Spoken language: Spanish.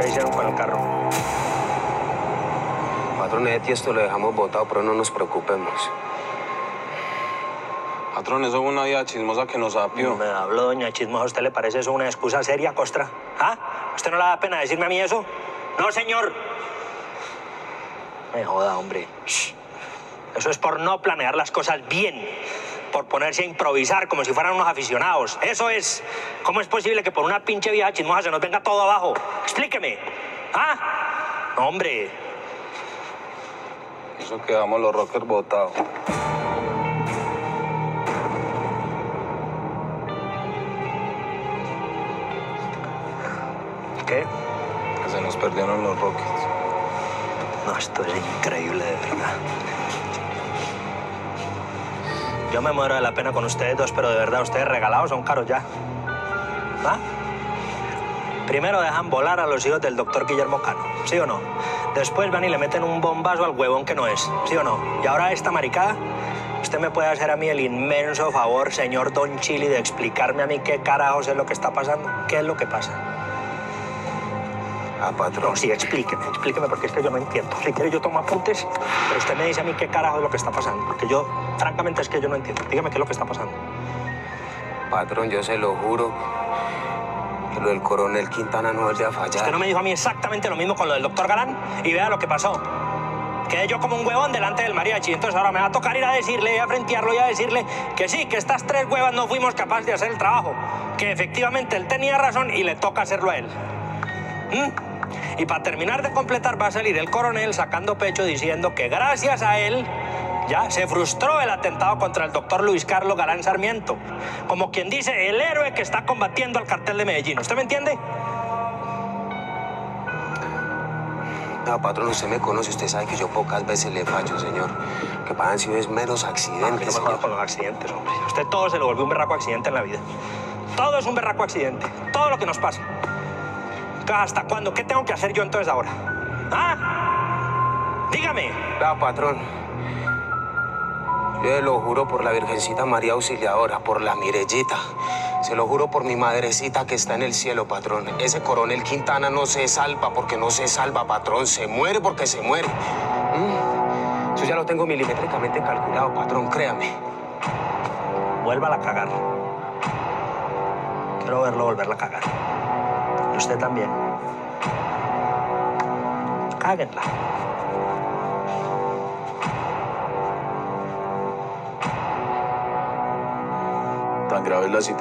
¿Qué hicieron con el carro? Patrón, ese tiesto lo dejamos botado, pero no nos preocupemos. Patrón, eso fue una vida chismosa que nos apió. Me habló doña Chismosa. ¿A usted le parece eso una excusa seria, Costra? ¿Ah? ¿A ¿Usted no le da pena decirme a mí eso? No, señor. Me joda, hombre. Shh. Eso es por no planear las cosas bien. Por ponerse a improvisar como si fueran unos aficionados. Eso es. ¿Cómo es posible que por una pinche vieja chismosa se nos venga todo abajo? Explíqueme. ¿Ah? No, hombre. Eso quedamos los rockers botados. ¿Qué? Que se nos perdieron los rockets. No, esto es increíble, de verdad. Yo me muero de la pena con ustedes dos, pero de verdad, ustedes regalados son caros ya. ¿Va? Primero dejan volar a los hijos del doctor Guillermo Cano, ¿sí o no? Después van y le meten un bombazo al huevón que no es, ¿sí o no? Y ahora esta maricada, usted me puede hacer a mí el inmenso favor, señor Don Chili, de explicarme a mí qué carajos es lo que está pasando, qué es lo que pasa. Ah, patrón. Sí, explíqueme, explíqueme, porque es que yo no entiendo. Si quiere, yo tomo apuntes, pero usted me dice a mí qué carajo es lo que está pasando. Porque yo, francamente, es que yo no entiendo. Dígame qué es lo que está pasando. Patrón, yo se lo juro que lo del coronel Quintana no vuelve a fallar. Usted no me dijo a mí exactamente lo mismo con lo del doctor Galán y vea lo que pasó. Quedé yo como un huevón delante del mariachi. Entonces ahora me va a tocar ir a decirle, a frentearlo y a decirle que sí, que estas tres huevas no fuimos capaces de hacer el trabajo. Que efectivamente él tenía razón y le toca hacerlo a él. ¿Mm? Y para terminar de completar va a salir el coronel sacando pecho diciendo que gracias a él ya se frustró el atentado contra el doctor Luis Carlos Galán Sarmiento. Como quien dice, el héroe que está combatiendo al cartel de Medellín. ¿Usted me entiende? No, patrón, usted me conoce, usted sabe que yo pocas veces le fallo, señor. Que para han sido es meros No me accidentes, joda señor. con los accidentes, hombre. A usted todo se le volvió un berraco accidente en la vida. Todo es un berraco accidente. Todo lo que nos pasa. ¿Hasta cuándo? ¿Qué tengo que hacer yo entonces ahora? ¿Ah? Dígame. Vea, patrón. Yo lo juro por la Virgencita María Auxiliadora, por la Mirellita. Se lo juro por mi madrecita que está en el cielo, patrón. Ese coronel Quintana no se salva porque no se salva, patrón. Se muere porque se muere. ¿Mm? Eso ya lo tengo milimétricamente calculado, patrón, créame. Vuélvala a cagar. Quiero verlo volverla a cagar. Usted también. Cáguenla. Tan grave es la situación.